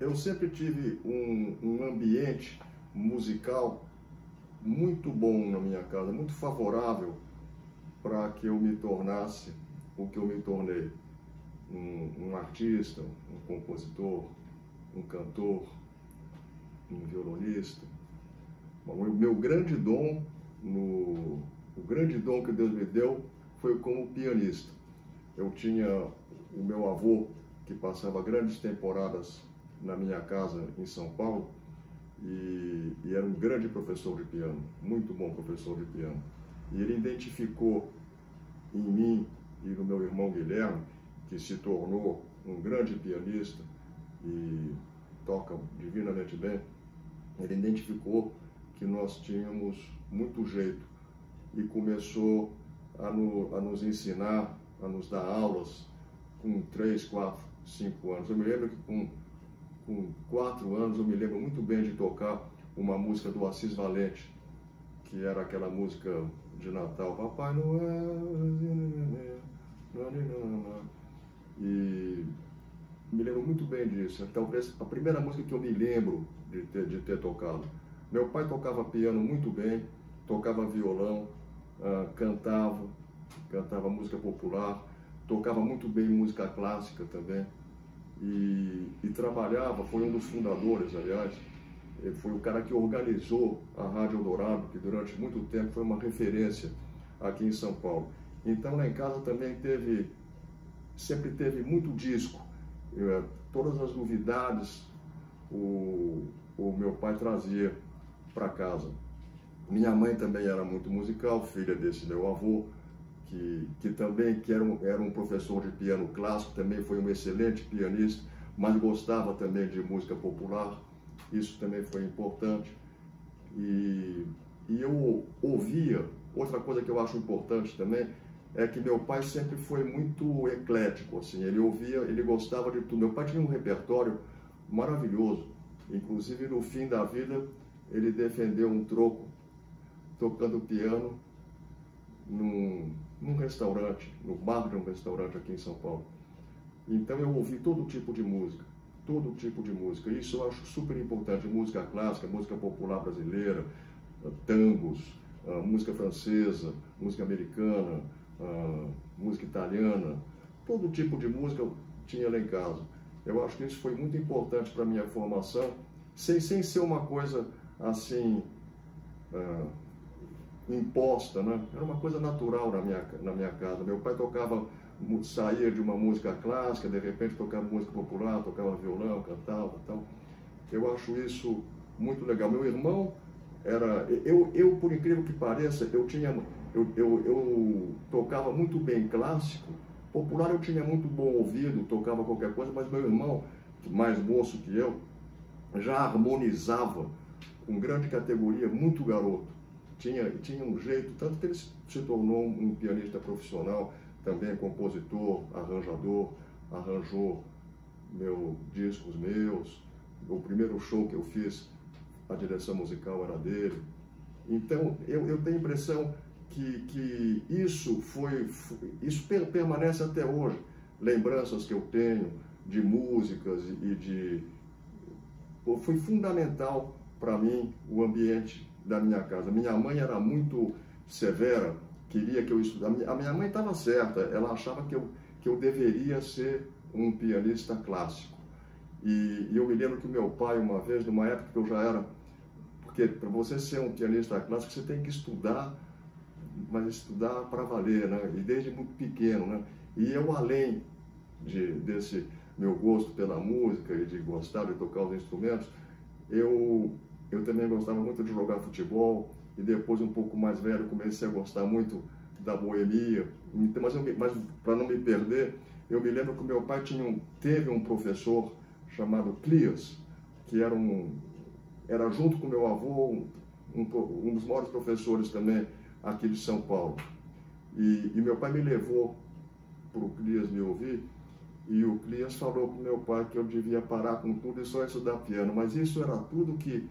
Eu sempre tive um, um ambiente musical muito bom na minha casa, muito favorável para que eu me tornasse o que eu me tornei. Um, um, artista, um compositor, um cantor, um violonista. O meu grande dom, no, o grande dom que Deus me deu foi como pianista. Eu tinha o meu avô que passava grandes temporadas na minha casa em São Paulo e, e, era um grande professor de piano, muito bom professor de piano. E ele identificou em mim e no meu irmão Guilherme, que se tornou um grande pianista e toca divinamente bem, ele identificou que nós tínhamos muito jeito e começou a, no, a nos ensinar, a nos dar aulas com 3, 4, 5 anos. Eu me lembro que com com quatro anos, eu me lembro muito bem de tocar uma música do Assis Valente, que era aquela música de Natal, Papai Noel, e me lembro muito bem disso. Talvez a primeira música que eu me lembro de ter, de ter tocado. Meu pai tocava piano muito bem, tocava violão, uh, cantava, cantava música popular, tocava muito bem música clássica também e, e trabalhava, foi um dos fundadores, aliás, foi o cara que organizou a Rádio Eldorado, que durante muito tempo foi uma referência aqui em São Paulo. Então lá em casa também teve, sempre teve muito disco, Eu, todas as novidades o, o meu pai trazia para casa. Minha mãe também era muito musical, filha desse meu avô, que, que também que era, um, era um professor de piano clássico, também foi um excelente pianista, mas gostava também de música popular, isso também foi importante. E, e eu ouvia, outra coisa que eu acho importante também, é que meu pai sempre foi muito eclético, assim, ele ouvia, ele gostava de tudo. Meu pai tinha um repertório maravilhoso, inclusive no fim da vida ele defendeu um troco tocando piano num, num restaurante, no bar de um restaurante aqui em São Paulo. Então eu ouvi todo tipo de música, todo tipo de música. Isso eu acho super importante, música clássica, música popular brasileira, ah, tangos, ah, música francesa, música americana, ah, música italiana, todo tipo de música eu tinha lá em casa. Eu acho que isso foi muito importante para a minha formação, sem, sem ser uma coisa assim imposta, né? Era uma coisa natural na minha, na minha casa. Meu pai tocava, saía de uma música clássica, de repente tocava música popular, tocava violão, cantava, então. Eu acho isso muito legal. Meu irmão era, eu, eu por incrível que pareça, eu tinha, eu, eu, eu tocava muito bem clássico. Popular eu tinha muito bom ouvido, tocava qualquer coisa, mas meu irmão, mais moço que eu, já harmonizava com grande categoria, muito garoto tinha, tinha um jeito, tanto que ele se tornou um pianista profissional, também compositor, arranjador, arranjou meu, discos meus, o primeiro show que eu fiz, a direção musical era dele. Então, eu, eu tenho a impressão que, que isso foi, isso permanece até hoje. Lembranças que eu tenho de músicas e de... Foi fundamental para mim o ambiente da minha casa. Minha mãe era muito severa, queria que eu estudasse. A minha mãe estava certa, ela achava que eu, que eu deveria ser um pianista clássico. E, e eu me lembro que meu pai, uma vez, numa época que eu já era. Porque para você ser um pianista clássico, você tem que estudar, mas estudar para valer, né? E desde muito pequeno, né? E eu, além de, desse meu gosto pela música e de gostar de tocar os instrumentos, eu eu também gostava muito de jogar futebol e depois, um pouco mais velho, comecei a gostar muito da boemia. Mas, mas para não me perder, eu me lembro que meu pai tinha um, teve um professor chamado Clias, que era, um, era junto com meu avô um, um, um dos maiores professores também aqui de São Paulo. E, e meu pai me levou para o Clias me ouvir e o Clias falou para meu pai que eu devia parar com tudo e só estudar piano. Mas isso era tudo que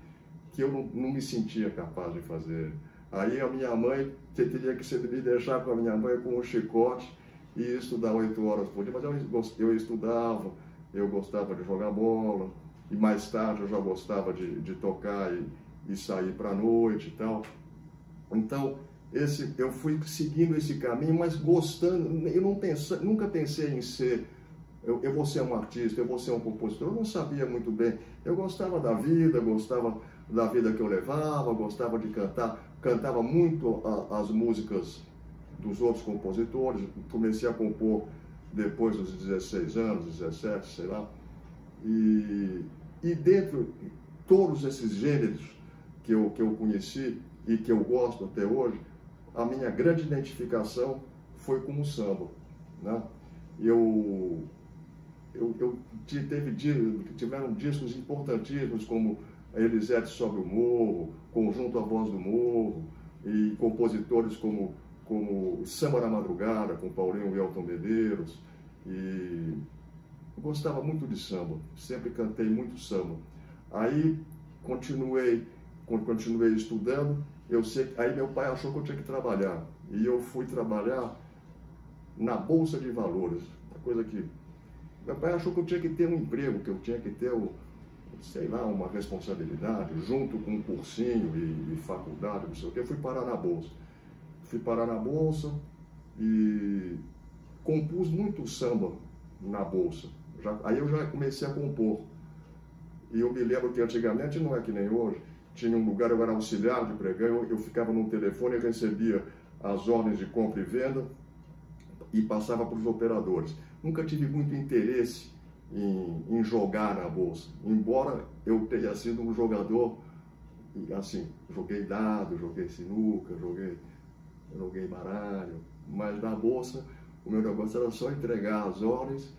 que eu não, me sentia capaz de fazer Aí a minha mãe, teria que me deixar com a minha mãe com um chicote e estudar oito horas por dia. Mas eu, eu estudava, eu gostava de jogar bola, e mais tarde eu já gostava de, de tocar e, e sair para a noite e tal. Então, esse, eu fui seguindo esse caminho, mas gostando, eu não pensei, nunca pensei em ser, eu, eu vou ser um artista, eu vou ser um compositor, eu não sabia muito bem. Eu gostava da vida, gostava da vida que eu levava, gostava de cantar, cantava muito a, as músicas dos outros compositores, comecei a compor depois dos 16 anos, 17, sei lá, e, e dentro de todos esses gêneros que eu, que eu conheci e que eu gosto até hoje, a minha grande identificação foi com o samba. Né? Eu, eu, eu teve, tiveram discos importantíssimos como Elisete sobre o Morro, Conjunto A Voz do Morro, e compositores como, como Samba na Madrugada, com Paulinho e Elton Medeiros. E eu gostava muito de samba, sempre cantei muito samba. Aí continuei, continuei estudando, eu sei, aí meu pai achou que eu tinha que trabalhar. E eu fui trabalhar na Bolsa de Valores, uma coisa que meu pai achou que eu tinha que ter um emprego, que eu tinha que ter, sei lá, uma responsabilidade, junto com um cursinho e, e faculdade, não sei o que. Fui parar na Bolsa. Fui parar na Bolsa e compus muito samba na Bolsa. Já, aí eu já comecei a compor. E eu me lembro que antigamente, não é que nem hoje, tinha um lugar, eu era auxiliar de pregão, eu, eu ficava no telefone e recebia as ordens de compra e venda e passava para os operadores. Nunca tive muito interesse em, em, jogar na bolsa, embora eu tenha sido um jogador, assim, joguei dado, joguei sinuca, joguei, joguei baralho, mas na bolsa o meu negócio era só entregar as ordens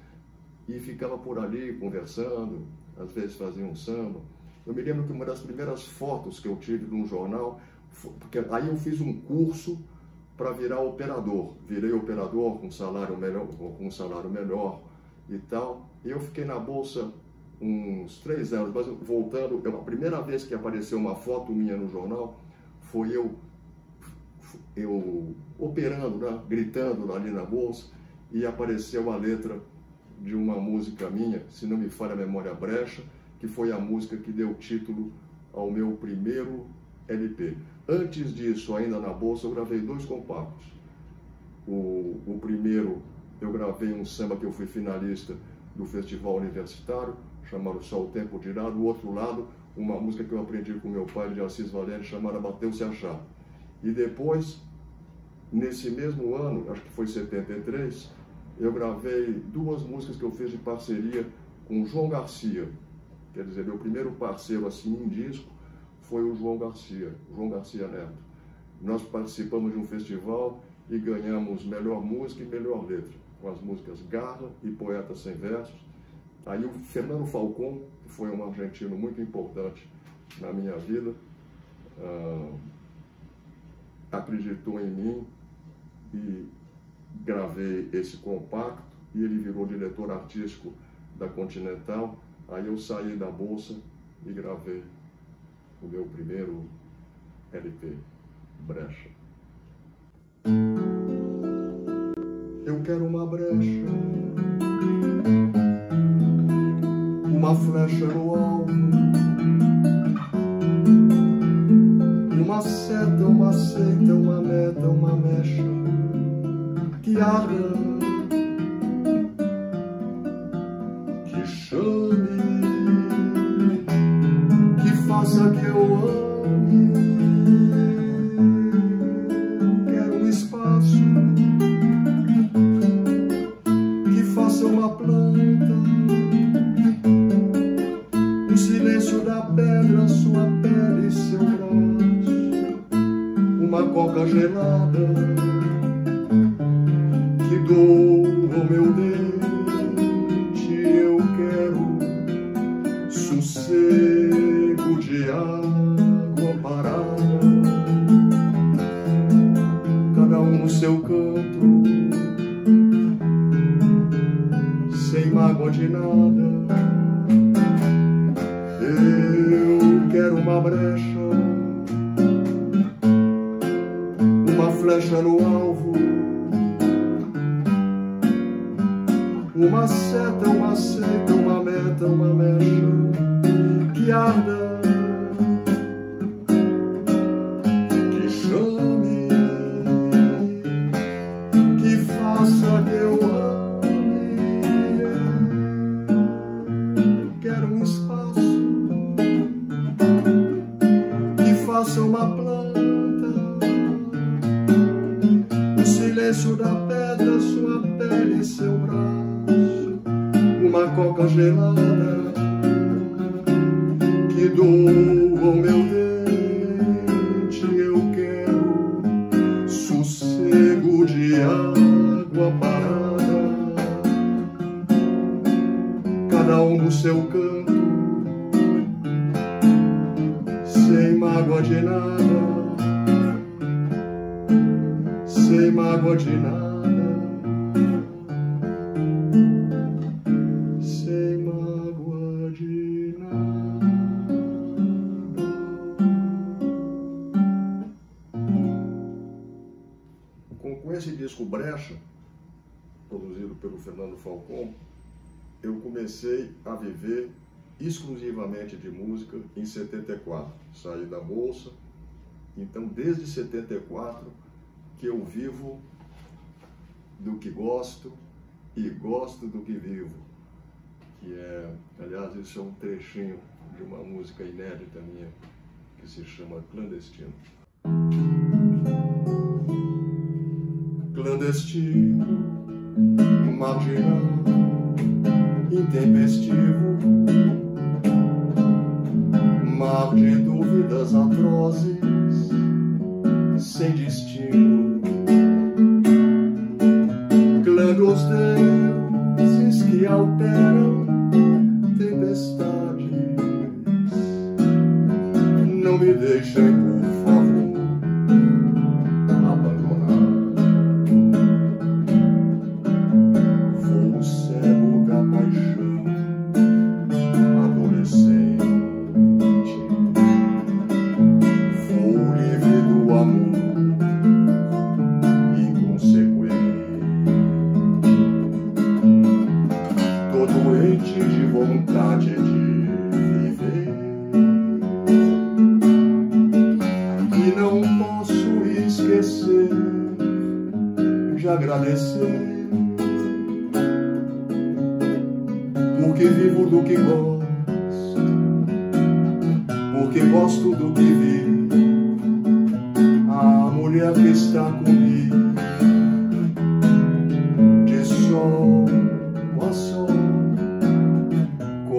e ficava por ali conversando, às vezes fazia um samba. Eu me lembro que uma das primeiras fotos que eu tive num jornal, porque aí eu fiz um curso para virar operador. Virei operador com salário melhor, com um salário melhor e tal. Eu fiquei na bolsa uns três anos, mas voltando, eu, a primeira vez que apareceu uma foto minha no jornal foi eu eu operando, né, gritando ali na bolsa e apareceu a letra de uma música minha, se não me falha a memória brecha, que foi a música que deu título ao meu primeiro LP. Antes disso, ainda na bolsa, eu gravei dois compactos. O, o primeiro, eu gravei um samba que eu fui finalista do Festival Universitário, chamado Só o Tempo Dirá. Do outro lado, uma música que eu aprendi com meu pai de Assis Valente, chamada Bateu-se Achar. E depois, nesse mesmo ano, acho que foi 73, eu gravei duas músicas que eu fiz de parceria com João Garcia, Quer dizer, meu primeiro parceiro assim em disco foi o João Garcia, João Garcia Neto. Nós participamos de um festival e ganhamos melhor música e melhor letra, com as músicas Garra e Poeta Sem Versos. Aí o Fernando Falcon, que foi um argentino muito importante na minha vida, uh, acreditou em mim e gravei esse compacto e ele virou diretor artístico da Continental Aí eu saí da bolsa e gravei o meu primeiro LP, Brecha quero uma brecha, uma flecha no alvo, uma seta, uma seita, uma meta, uma mecha. Que arda, que chame, que faça que eu ame. Кока-Кола жила comecei a viver exclusivamente de música em 74. Saí da bolsa. Então, desde 74 que eu vivo do que gosto e gosto do que vivo. Que é, aliás, isso é um trechinho de uma música inédita minha que se chama Clandestino. Clandestino, marginal intempestivo, mar de dúvidas atrozes, sem destino. Dos deuses que alteram tempestades, não me deixem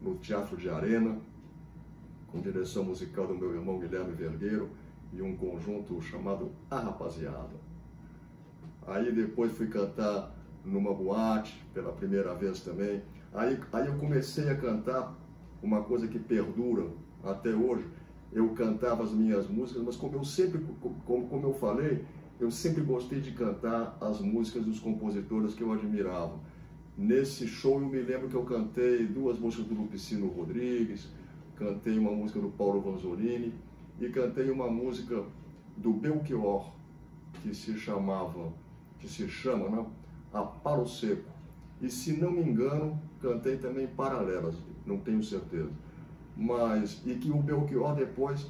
no Teatro de Arena, com direção musical do meu irmão Guilherme Vergueiro e um conjunto chamado A Rapaziada. Aí depois fui cantar numa boate pela primeira vez também. Aí, aí eu comecei a cantar uma coisa que perdura até hoje, eu cantava as minhas músicas, mas como eu sempre, como, como eu falei, eu sempre gostei de cantar as músicas dos compositores que eu admirava. Nesse show eu me lembro que eu cantei duas músicas do Lupicino Rodrigues, cantei uma música do Paulo Vanzolini e cantei uma música do Belchior que se chamava, que se chama, né? A Paro Seco. E se não me engano, cantei também Paralelas, não tenho certeza mas e que o Belchior depois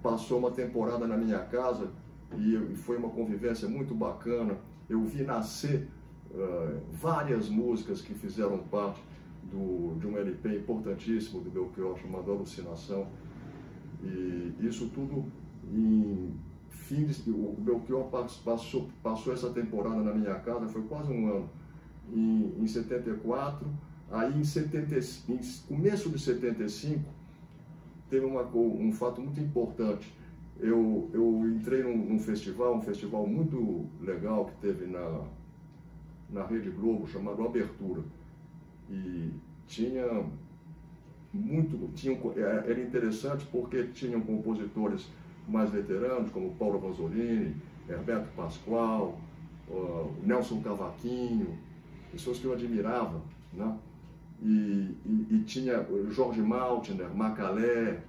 passou uma temporada na minha casa e foi uma convivência muito bacana. Eu vi nascer uh, várias músicas que fizeram parte do, de um LP importantíssimo do Belchior chamado Alucinação. E isso tudo em fim de, o Belchior passou, passou essa temporada na minha casa, foi quase um ano, em, em 74 Aí em, 70, em começo de 75, teve uma, um fato muito importante. eu, eu entrei num, num, festival, um festival muito legal que teve na, na Rede Globo, chamado Abertura. E tinha muito, tinha, é, era interessante porque tinham compositores mais veteranos, como Paulo Vanzolini, Herberto Pascoal, uh, Nelson Cavaquinho, pessoas que eu admirava, né? E, e, e tinha Jorge Maltner, Macalé,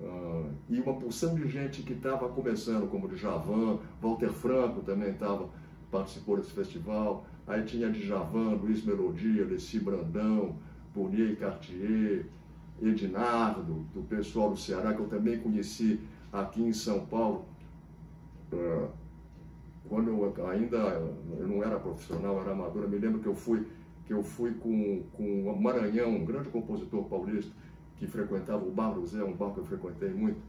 uh, e uma porção de gente que estava começando, como Djavan, Walter Franco também estava, participou desse festival, aí tinha Djavan, Luiz Melodia, Leci Brandão, Bonnier e Cartier, Edinardo, do pessoal do Ceará, que eu também conheci aqui em São Paulo, uh, quando eu ainda eu não era profissional, era amador, eu me lembro que eu fui, que eu fui com, com o Maranhão, um grande compositor paulista, que frequentava o Bar Zé, um bar que eu frequentei muito,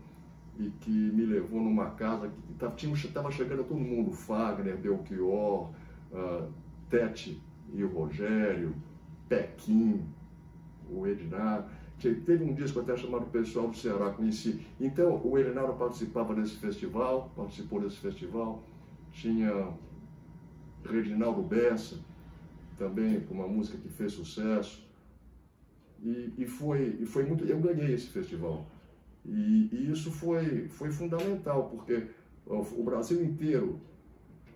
e que me levou numa casa que estava chegando todo mundo, Fagner, Belchior, uh, Tete e o Rogério, Pequim, o Edinardo, Teve um disco até chamado Pessoal do Ceará, conheci. Então, o Elinaro participava desse festival, participou desse festival. Tinha Reginaldo Bessa, também com uma música que fez sucesso. E, e, foi, e foi muito. Eu ganhei esse festival. E, e isso foi, foi fundamental, porque o Brasil inteiro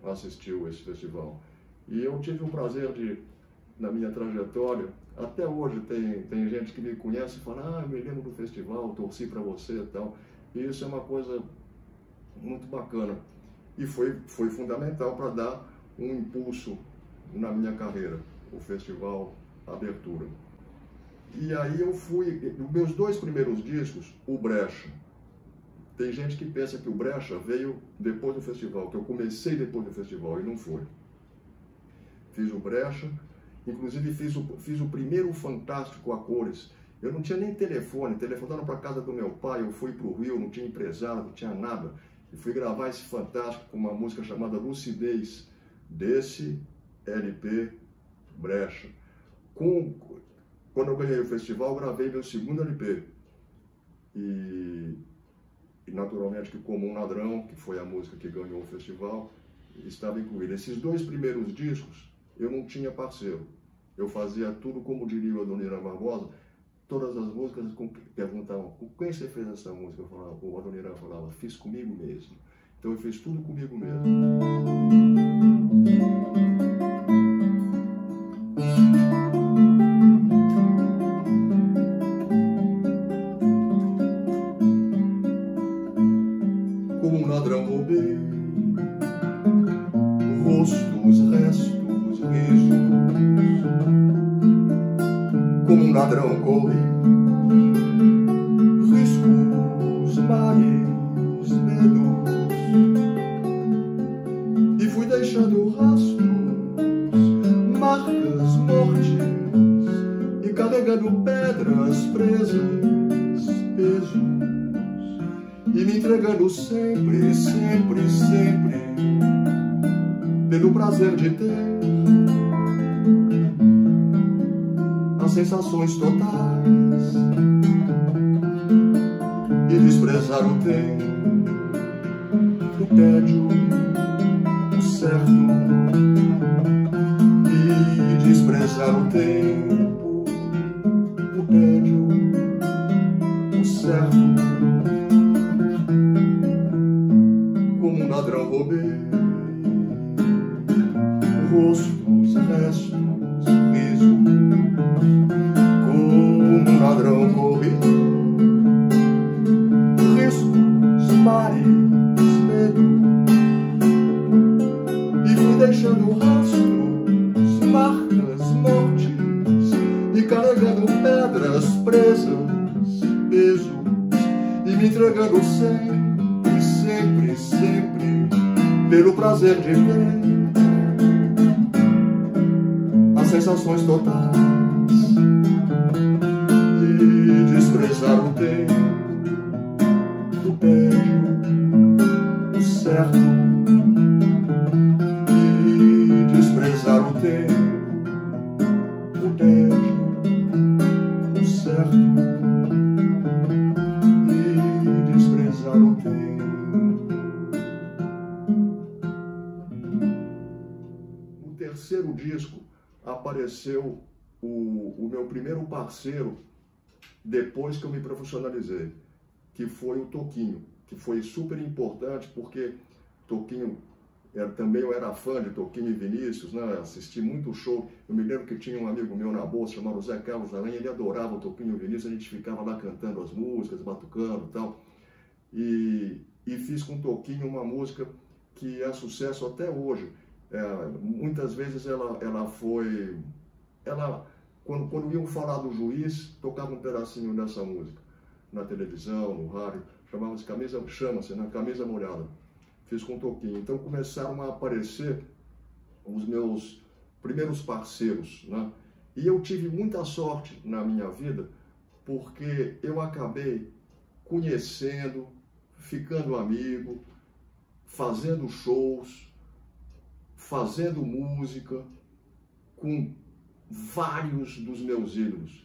assistiu esse festival. E eu tive o prazer de, na minha trajetória, até hoje tem, tem gente que me conhece e fala, ah, me lembro do festival, torci para você e tal. E isso é uma coisa muito bacana. E foi, foi fundamental para dar um impulso na minha carreira, o festival Abertura. E aí eu fui, os meus dois primeiros discos, o Brecha. Tem gente que pensa que o Brecha veio depois do festival, que eu comecei depois do festival, e não foi. Fiz o Brecha, Inclusive fiz o, fiz o primeiro Fantástico a cores. Eu não tinha nem telefone, telefonaram para casa do meu pai, eu fui para o Rio, não tinha empresário, não tinha nada. E fui gravar esse Fantástico com uma música chamada Lucidez, desse LP Brecha. Com, quando eu ganhei o festival, gravei meu segundo LP. E, e naturalmente que como um ladrão, que foi a música que ganhou o festival, estava incluído. Esses dois primeiros discos eu não tinha parceiro. Eu fazia tudo como diria o Adoniran Barbosa, todas as músicas perguntavam, com quem você fez essa música? Eu falava, o Adoniran falava, fiz comigo mesmo. Então eu fiz tudo comigo mesmo. Desprezar o tempo, apareceu o, o meu primeiro parceiro depois que eu me profissionalizei, que foi o Toquinho, que foi super importante porque Toquinho era, também eu era fã de Toquinho e Vinícius, né? assisti muito show. Eu me lembro que tinha um amigo meu na bolsa chamado Zé Carlos Aranha, ele adorava o Toquinho e Vinícius, a gente ficava lá cantando as músicas, batucando e tal. E, e fiz com Toquinho uma música que é sucesso até hoje. É, muitas vezes ela, ela foi. Ela, quando, quando iam falar do juiz, tocava um pedacinho dessa música na televisão, no rádio, chamava-se camisa, chama-se, né? Camisa molhada. Fiz com Toquinho. Então começaram a aparecer os meus primeiros parceiros, né? E eu tive muita sorte na minha vida, porque eu acabei conhecendo, ficando amigo, fazendo shows, fazendo música com vários dos meus ídolos.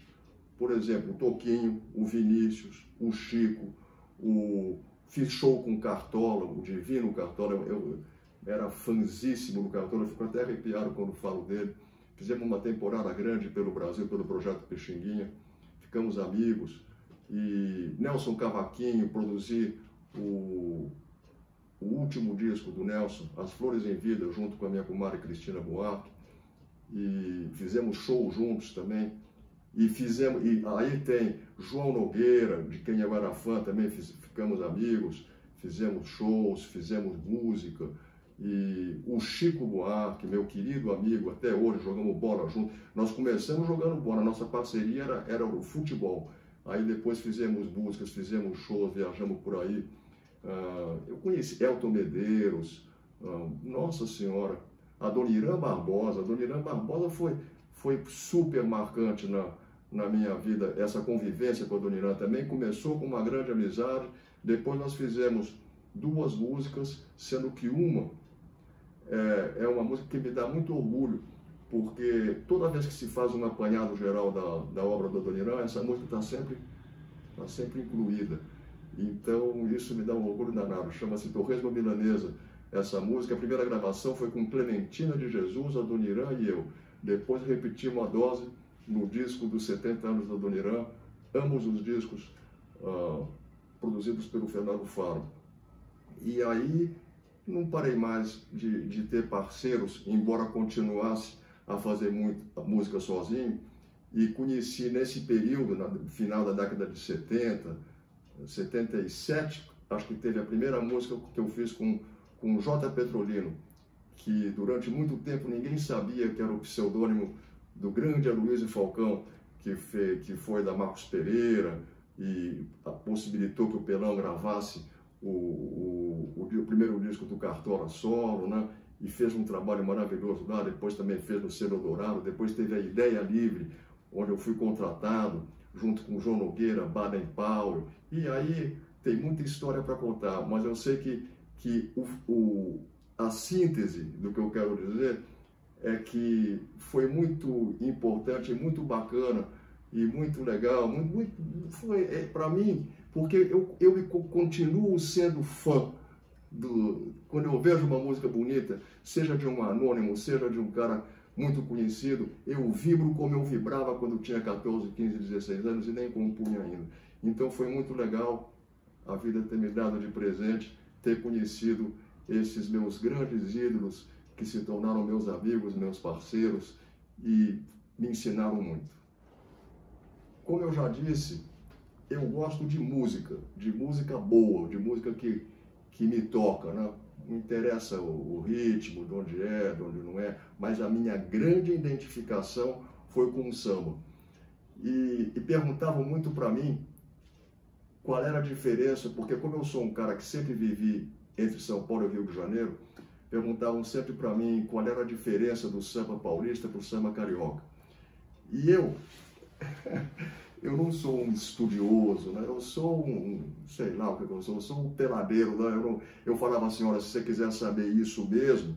Por exemplo, o Toquinho, o Vinícius, o Chico, o fiz show com Cartola, o Divino Cartola, eu, eu era fanzíssimo do Cartola, fico até arrepiado quando falo dele. Fizemos uma temporada grande pelo Brasil, pelo projeto Peixinguinha, ficamos amigos. E Nelson Cavaquinho produzi o, o último disco do Nelson, As Flores em Vida, junto com a minha comadre Cristina Buarque. E fizemos show juntos também. E fizemos, e aí tem João Nogueira, de quem eu era fã também, fiz, ficamos amigos, fizemos shows, fizemos música. E o Chico Buarque, meu querido amigo, até hoje jogamos bola junto. Nós começamos jogando bola, nossa parceria era, era o futebol. Aí depois fizemos músicas, fizemos shows, viajamos por aí. Uh, eu conheci Elton Medeiros, uh, Nossa Senhora, a Dona Irã Barbosa. A Dona Irã Barbosa foi, foi super marcante na, na minha vida, essa convivência com a Dona Irã também. Começou com uma grande amizade, depois nós fizemos duas músicas, sendo que uma é, é uma música que me dá muito orgulho, porque toda vez que se faz um apanhado geral da, da obra da Dona Irã, essa música está sempre, tá sempre incluída. Então, isso me dá um orgulho danado. Chama-se Torresmo Milanesa. Essa música, a primeira gravação foi com Clementina de Jesus, a Dona Irã e eu. Depois repetimos a dose no disco dos 70 anos da Dona Irã, ambos os discos uh, produzidos pelo Fernando Faro. E aí não parei mais de, de ter parceiros, embora continuasse a fazer muito, a música sozinho, e conheci nesse período, no final da década de 70, 77, acho que teve a primeira música que eu fiz com, com J. Petrolino, que durante muito tempo ninguém sabia que era o pseudônimo do grande Aloysio Falcão, que, fez, que foi da Marcos Pereira e possibilitou que o Pelão gravasse o, o, o, o primeiro disco do Cartola solo, né? e fez um trabalho maravilhoso lá, depois também fez no Selo Dourado, depois teve a Ideia Livre, onde eu fui contratado, junto com João Nogueira, Baden Powell, e aí tem muita história para contar, mas eu sei que, que o, o, a síntese do que eu quero dizer é que foi muito importante, muito bacana e muito legal, muito, muito foi é, para mim, porque eu, eu continuo sendo fã do, quando eu vejo uma música bonita, seja de um anônimo, seja de um cara muito conhecido, eu vibro como eu vibrava quando tinha 14, 15, 16 anos e nem compunha ainda. Então foi muito legal a vida ter me dado de presente, ter conhecido esses meus grandes ídolos que se tornaram meus amigos, meus parceiros e me ensinaram muito. Como eu já disse, eu gosto de música, de música boa, de música que, que me toca, né? Não interessa o, o ritmo, de onde é, de onde não é, mas a minha grande identificação foi com o samba. E, e perguntavam muito para mim qual era a diferença, porque como eu sou um cara que sempre vivi entre São Paulo e Rio de Janeiro, perguntavam sempre para mim qual era a diferença do samba paulista para o samba carioca. E eu, eu não sou um estudioso, né? eu sou um, sei lá o que eu sou, eu sou um peladeiro. Né? Eu, não, eu falava assim, olha, se você quiser saber isso mesmo,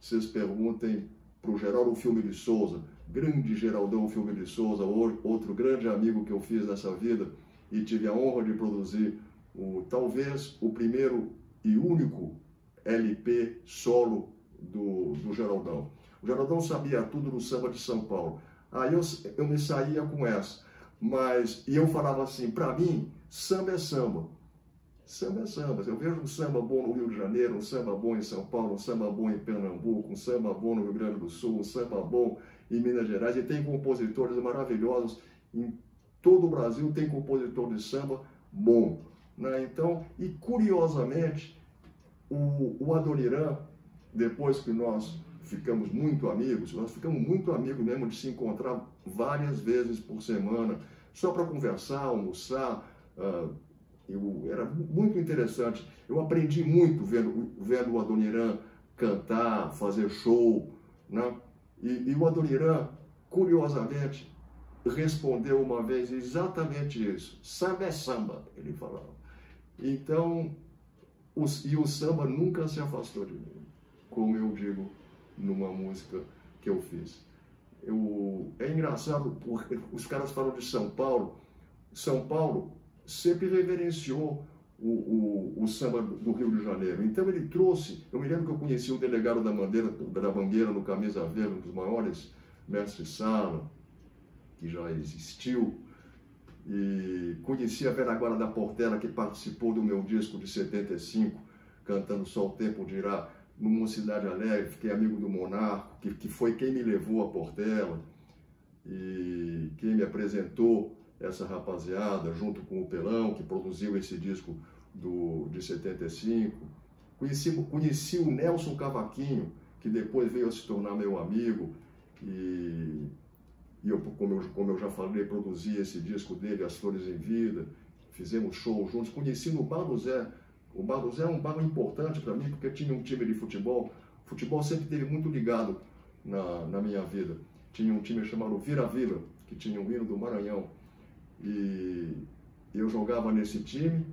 vocês perguntem para o Geraldo Filme de Souza, grande Geraldão Filme de Souza, outro grande amigo que eu fiz nessa vida e tive a honra de produzir o, talvez o primeiro e único LP solo do, do Geraldão. O Geraldão sabia tudo do samba de São Paulo. Aí eu, eu me saía com essa. Mas, e eu falava assim, para mim, samba é samba. Samba é samba. Eu vejo um samba bom no Rio de Janeiro, um samba bom em São Paulo, um samba bom em Pernambuco, um samba bom no Rio Grande do Sul, um samba bom em Minas Gerais. E tem compositores maravilhosos em todo o Brasil, tem compositor de samba bom. Né? Então, e curiosamente, o, o Adoniran, depois que nós ficamos muito amigos, nós ficamos muito amigos mesmo de se encontrar várias vezes por semana, só para conversar, almoçar. Uh, eu, era muito interessante. Eu aprendi muito vendo, vendo o Adoniran cantar, fazer show. Né? E, e o Adoniran, curiosamente, respondeu uma vez exatamente isso. Samba é samba, ele falava. Então, os, e o samba nunca se afastou de mim, como eu digo numa música que eu fiz. Eu, é engraçado, porque os caras falam de São Paulo. São Paulo sempre reverenciou o, o, o, samba do Rio de Janeiro. Então ele trouxe, eu me lembro que eu conheci o delegado da Bandeira, da Bandeira no Camisa Verde, um dos maiores mestres sala, que já existiu, e conheci a Vera da Portela, que participou do meu disco de 75, cantando Só o Tempo Dirá, numa cidade alegre, fiquei amigo do Monarco, que, que foi quem me levou a Portela, e quem me apresentou essa rapaziada, junto com o Pelão, que produziu esse disco do, de 75. Conheci, conheci o Nelson Cavaquinho, que depois veio a se tornar meu amigo, e, e eu, como, eu, como eu já falei, produzi esse disco dele, As Flores em Vida, fizemos show juntos. Conheci no Bar do Zé. O Bar do Zé é um bar importante para mim, porque tinha um time de futebol. O futebol sempre teve muito ligado na, na minha vida. Tinha um time chamado Vira Vila, que tinha um hino do Maranhão. E eu jogava nesse time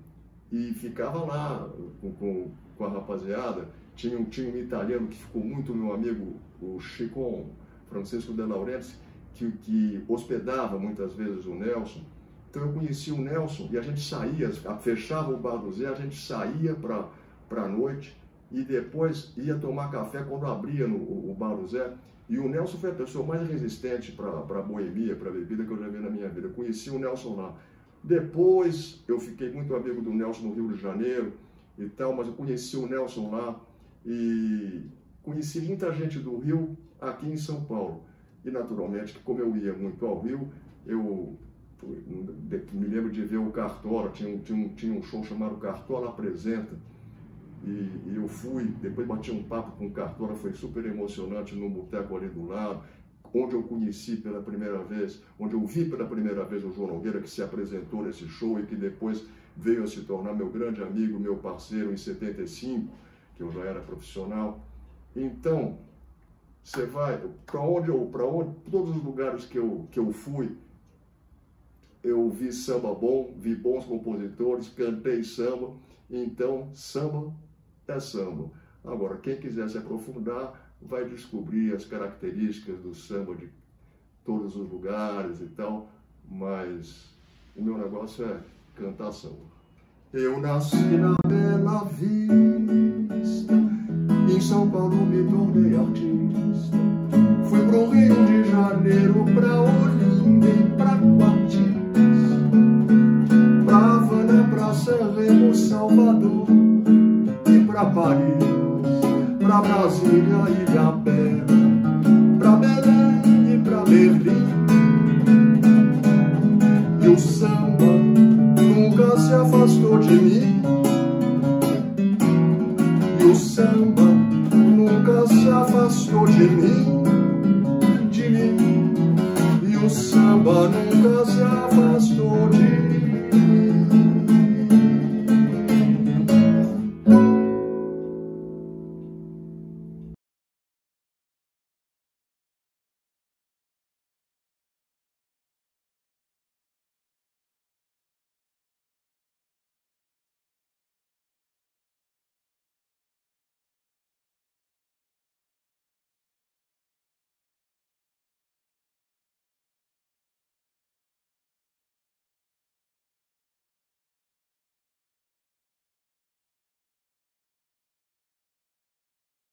e ficava lá com, com, com a rapaziada. Tinha um, um italiano que ficou muito meu amigo, o Chico Francisco de Laurenti, que, que hospedava muitas vezes o Nelson. Então eu conheci o Nelson e a gente saía, fechava o bar do Zé, a gente saía para a noite e depois ia tomar café quando abria no, o, o bar do Zé. E o Nelson foi a pessoa mais resistente para a boemia, para a bebida que eu já vi na minha vida. Eu conheci o Nelson lá. Depois eu fiquei muito amigo do Nelson no Rio de Janeiro e tal, mas eu conheci o Nelson lá e conheci muita gente do Rio aqui em São Paulo. E naturalmente, como eu ia muito ao Rio, eu me lembro de ver o Cartola, tinha tinha tinha um show chamado Cartola Apresenta e, e, eu fui, depois bati um papo com o Cartola, foi super emocionante no boteco ali do lado, onde eu conheci pela primeira vez, onde eu vi pela primeira vez o João Nogueira, que se apresentou nesse show e que depois veio a se tornar meu grande amigo, meu parceiro em 75, que eu já era profissional. Então, você vai, para onde eu, para onde, todos os lugares que eu, que eu fui, eu vi samba bom, vi bons compositores, cantei samba, então samba é samba. Agora, quem quiser se aprofundar, vai descobrir as características do samba de todos os lugares e tal, mas o meu negócio é cantar samba. Eu nasci na Bela em São Paulo me tornei artista. Fui pro Rio de Janeiro, pra Olinda e pra Guatis, pra Havana, pra Serremo, Salvador pra Paris, pra Brasília e Ilhabela, pra Belém e pra Berlim. E o samba nunca se afastou de mim.